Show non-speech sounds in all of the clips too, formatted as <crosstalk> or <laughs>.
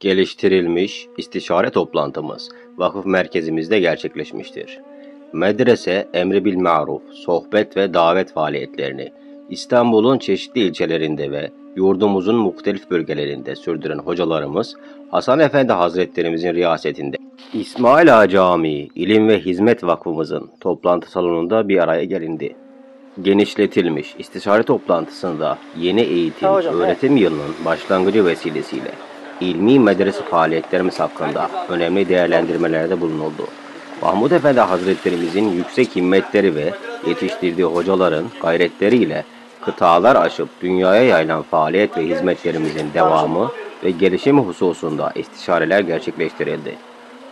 Geliştirilmiş istişare toplantımız vakıf merkezimizde gerçekleşmiştir. Medrese emri bil maruf, sohbet ve davet faaliyetlerini İstanbul'un çeşitli ilçelerinde ve yurdumuzun muhtelif bölgelerinde sürdüren hocalarımız Hasan Efendi Hazretlerimizin riyasetinde İsmail Ağa Camii İlim ve Hizmet Vakfımızın toplantı salonunda bir araya gelindi. Genişletilmiş istişare toplantısında yeni eğitim hocam, öğretim yılının başlangıcı vesilesiyle ilmi medrese faaliyetlerimiz hakkında önemli değerlendirmelerde bulunuldu. Mahmud Efendi Hazretlerimizin yüksek himmetleri ve yetiştirdiği hocaların gayretleriyle kıtalar aşıp dünyaya yayılan faaliyet ve hizmetlerimizin devamı ve gelişimi hususunda istişareler gerçekleştirildi.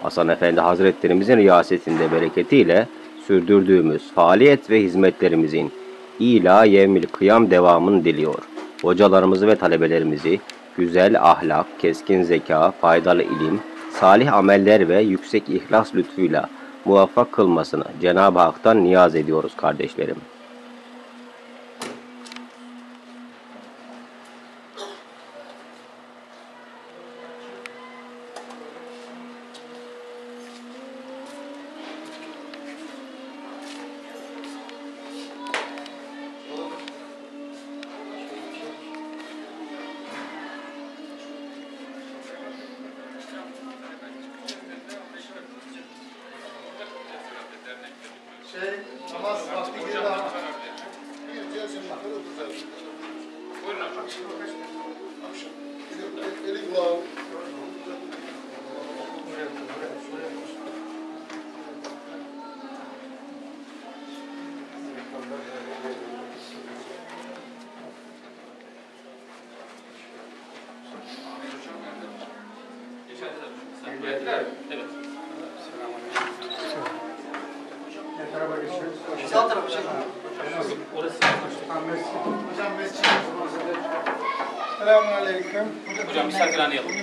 Hasan Efendi Hazretlerimizin riyasetinde bereketiyle sürdürdüğümüz faaliyet ve hizmetlerimizin ila yevmil kıyam devamını diliyor. Hocalarımızı ve talebelerimizi güzel ahlak, keskin zeka, faydalı ilim, salih ameller ve yüksek ihlas lütfuyla muvaffak kılmasını Cenab-ı Hak'tan niyaz ediyoruz kardeşlerim. Şey, namaz vakti girdi ama. Gireceğiz şimdi. Yukarı oturacağız. Buyurun efendim. Akşam. Eli kulağı. Sağ tarafa çekin. Hocam mescid. Selamun aleyküm. Hocam misafirhane yapalım.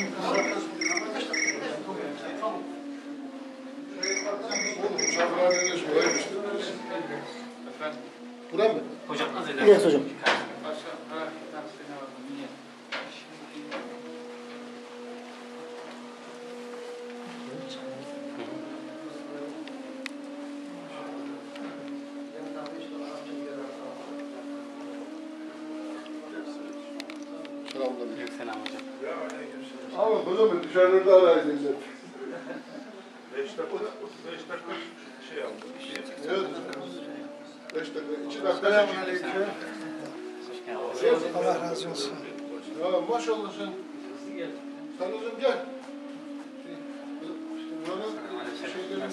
Misafirhanede şuraymış. Bura mı? Hocam az eder. Evet hocam. Selam. Ama hocam dışarıda arayacağız. Beş dakika, beş dakika şey yaptım. Evet. Beş dakika, iki dakika. Selamun aleyküm. Allah razı olsun. Ya maşallah sen. Sen hocam gel. Buranın şeylerinden.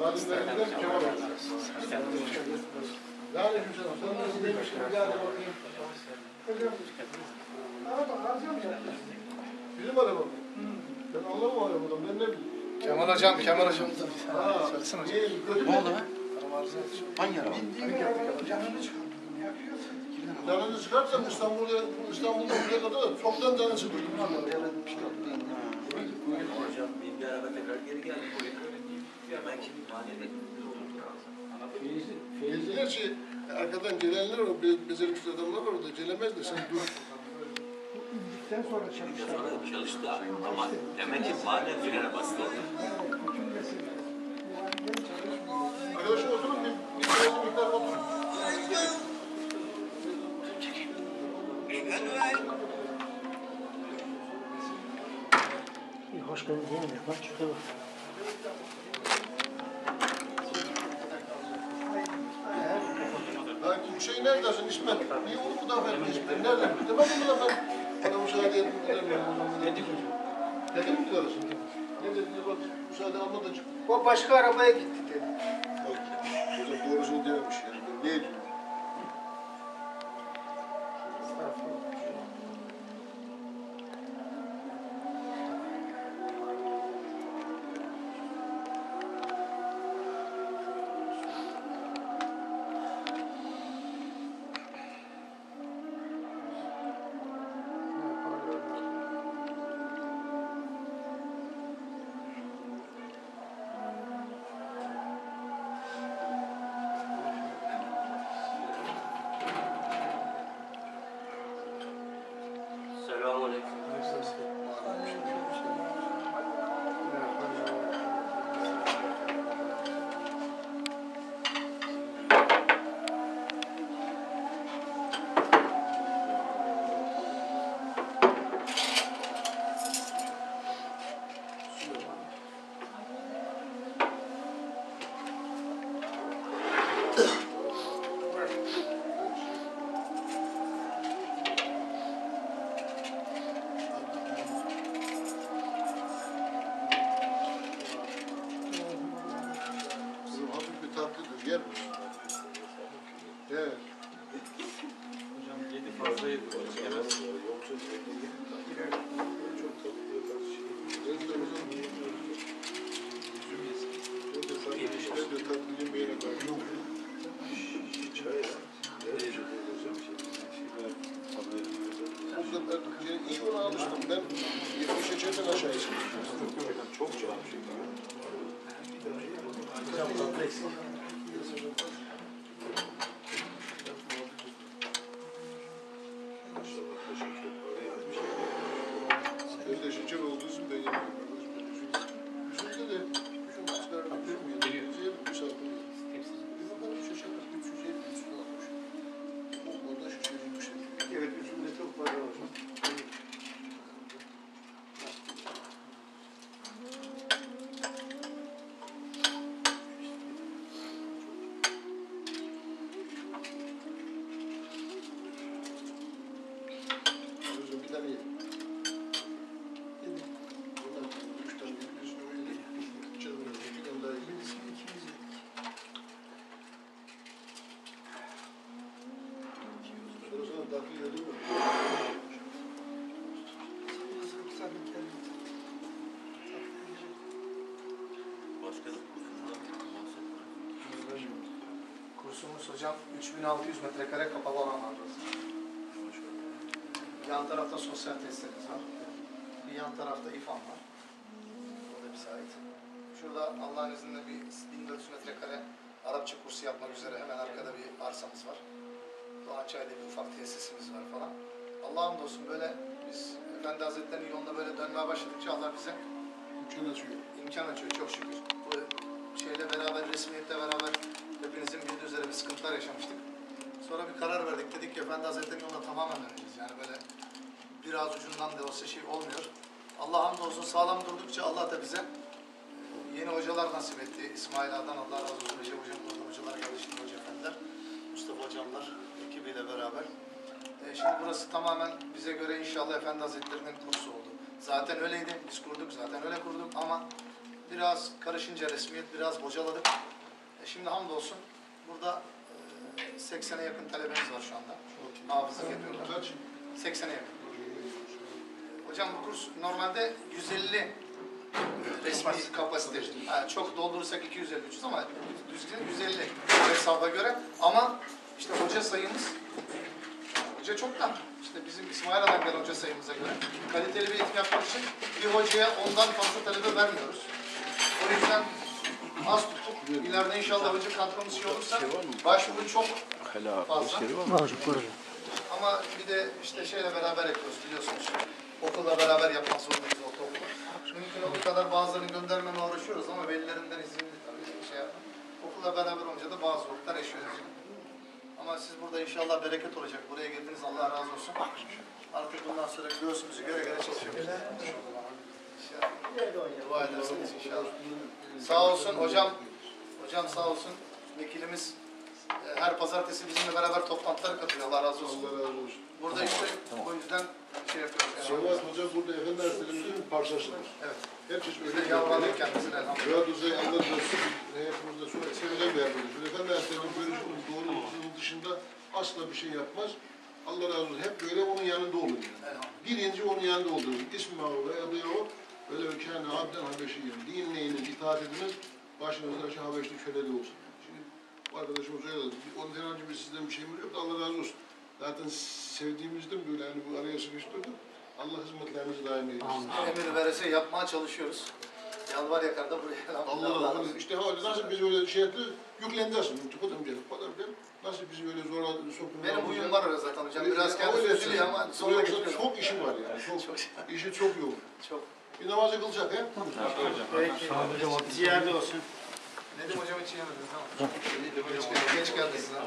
Malimlerinden Kemal Hoca. Ne aleyküm selam. Sen nasıl demiştin? Gel de bakayım. Hocam. Araba harcıyor mu Bizim araba mı? Ben anlamam arabadan. Ben ne bileyim. Kemal hocam, Kemal hocam. Ha, Söylesene hocam. Ne oldu lan? Hangi araba? Canını çıkarsan İstanbul'da İstanbul'da buraya kadar çoktan canı çıkıyor. Hocam bir araba tekrar geri geldi. Belki mahallede Bildiler ki arkadan gelenler var, be- becerikli adamlar var orada, gelemezler. Sen dur. Sonra çalıştı ama demek ki mahalle frene bastı. Arkadaşım oturun, bir, bir biraz miktar oturun. İyi, hoş geldin diyelim ya. Bak şuraya bak. Şey neredesin İsmet? Niye onu müdafaa etmiyorsun? Nerede? Demedim mi lan ben? Bana müsaade edin, edemiyorum. Dedik mi? Dedim mi diyorsun? Ne dedin? Bak müsaade alma da çık. O başka arabaya gitti dedi. Bak, hocam doğrusunu dememiş yani. Ne edeyim? good. Kursumuz hocam 3600 metrekare kapalı alan var. Yan tarafta sosyal testlerimiz var. Bir yan tarafta İFAM var. O da bize ait. Şurada Allah'ın izniyle bir 1400 metrekare Arapça kursu yapmak üzere hemen arkada bir arsamız var. Doğançay'da bir ufak tesisimiz var falan. Allah'ım olsun böyle biz Efendi Hazretleri'nin yolunda böyle dönmeye başladıkça Allah bize Üçün açıyor. imkan açıyor çok şükür. Bu şeyle beraber, resmiyetle beraber hepinizin bildiği üzere bir sıkıntılar yaşamıştık. Sonra bir karar verdik. Dedik ki Efendi Hazretleri'nin yoluna tamamen döneceğiz. Yani böyle biraz ucundan da olsa şey olmuyor. Allah hamdolsun sağlam durdukça Allah da bize e, yeni hocalar nasip etti. İsmail Ağa'dan Allah razı olsun. Recep Hocam, Hocalar geldi şimdi Hoca Efendiler. Mustafa Hocamlar ekibiyle beraber. E, şimdi burası tamamen bize göre inşallah Efendi Hazretleri'nin kursu oldu. Zaten öyleydi. Biz kurduk zaten öyle kurduk ama biraz karışınca resmiyet biraz bocaladık. Şimdi hamdolsun burada e, 80'e yakın talebemiz var şu anda. Hafızlık yapıyorlar. Kaç? 80'e yakın. Hocam bu kurs normalde 150 resmi kapasite. Yani çok doldurursak 250-300 ama düzgün 150 hesaba göre. Ama işte hoca sayımız hoca çoktan. İşte bizim İsmail Adam gelen hoca sayımıza göre kaliteli bir eğitim yapmak için bir hocaya ondan fazla talebe vermiyoruz. O yüzden az tutup ileride inşallah hoca kadromuz şey olursa başvuru çok fazla. Ama bir de işte şeyle beraber yapıyoruz biliyorsunuz. Okulla beraber yapmak zorundayız ortaokulu. Mümkün olduğu kadar bazılarını göndermeme uğraşıyoruz ama velilerinden izinli tabii şey yapın. Okulla beraber olunca da bazı zorluklar yaşıyoruz. Ama siz burada inşallah bereket olacak. Buraya geldiniz Allah razı olsun. Artık bundan sonra göğsümüzü göre göre çalışıyoruz. İnşallah. Dua ederseniz inşallah. Sağ olsun hocam. Hocam sağ olsun. Vekilimiz e, her pazartesi bizimle beraber toplantılara katılıyor. Allah razı olsun. Allah razı olsun. Burada işte o yüzden şey yapıyoruz. Yani. Sevat Hoca burada Efendi Hazretleri'nin bir parçasıdır. Evet. Herkes öyle yalvardık kendisine elhamdülillah. Murat Hoca'yı Allah razı olsun. Hayatımızda sonra sevgiler verdiğimiz. Efendi Hazretleri'nin görüşünün doğruluğunun dışında asla bir şey yapmaz. Allah razı olsun. Hep böyle onun yanında olun. Yani. Birinci onun yanında olur. İsmi o ve o. Böyle kâne abden habeşiyen. Din neyine itaat ediniz. Başınızda şu Habeşli köleli olsun. Şimdi bu arkadaşımız öyle dedi. Onun herhangi bir sizden bir şeyimiz yok. da Allah razı olsun. Zaten sevdiğimizden böyle hani bu araya sıkıştırdık. Allah hizmetlerinizi daim eylesin. Emir verese yapmaya çalışıyoruz. Yalvar yakar da buraya. <laughs> Allah Allah. İşte öyle nasıl biz öyle şey yaptı, yükleneceğiz. Tutalım gelip, tutalım gelip. Nasıl bizi öyle zora sokup... Benim huyum var öyle zaten hocam. Biraz kendisi üzülüyor ama sonra. Çok işi var yani. <laughs> Çok, işi çok yoğun. Çok. Bir namazı kılacak he? Ciğerde olsun. Nedim hocam hiç yemediniz ama. Geç, gel- geç geldiniz ha.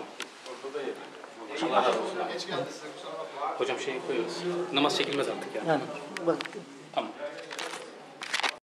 Geç geldiniz. Kusura bakma. Hocam şey koyuyoruz. Namaz çekilmez artık yani. Yani bak Tamam.